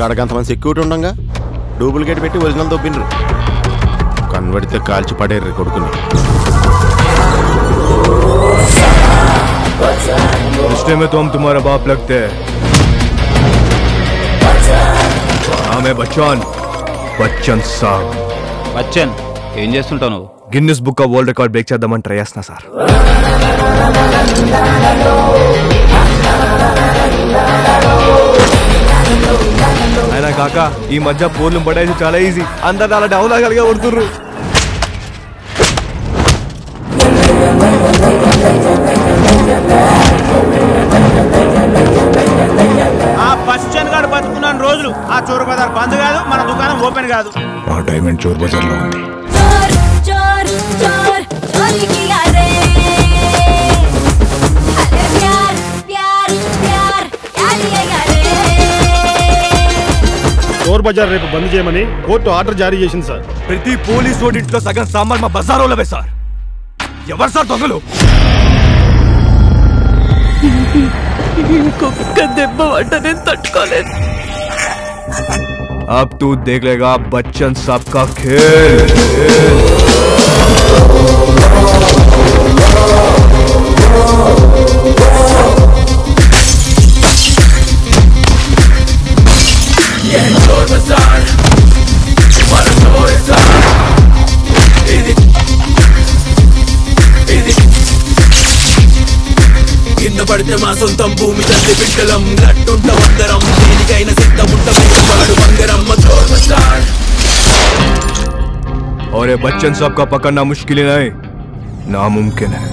గడకంతమంది security ఉండగా duplicate పెట్టి original దొబ్బిండ్రు కన్వడితే కాల్చి పడేర్రు కొడుకుని रिश्ते में तो हम तुम्हारा बाप लगते हैं नाम है बच्चन बच्चन साहब బచ్చన్ ఏం చేస్తుంటావు నువ్వు Guinness book of world record break చేద్దామని ట్రై చేస్తున్నా సార్ అయినా కాక ఈ మధ్య పోర్లు పడేసి చాలా ఈజీ అందరు అలా డౌన్ అగలిగా కొడుతుర్రు. రోజులు. ఆ చోరు బజార్ బంద్ కాదు మన దుకాణం ఓపెన్ కాదు. ఆ డైమండ్ చోర్ బజార్లో ఉంది చోర్ బజార్ రేపు బంద్ చేయమని కోర్టు ఆర్డర్ జారీ చేసింది సార్ ప్రతి పోలీస్ రోడ్ ఇంట్లో సగం సాంబార్ మా బజారోలవే సార్ ఎవరు సార్ దొంగలు ఇంకొక దెబ్బ పడ్డ నేను తట్టుకోలేదు अब तू देख लेगा बच्चन साहब का खेल కింద పడితే మా సొంతం భూమి తల్లి బిడ్డలం గట్టుంట వందరం దేనికైనా సిద్ధం ఉంటాడు బంగారం చోర్ బజార్ और ये बच्चन साहब का पकड़ना मुश्किल ही नहीं नामुमकिन है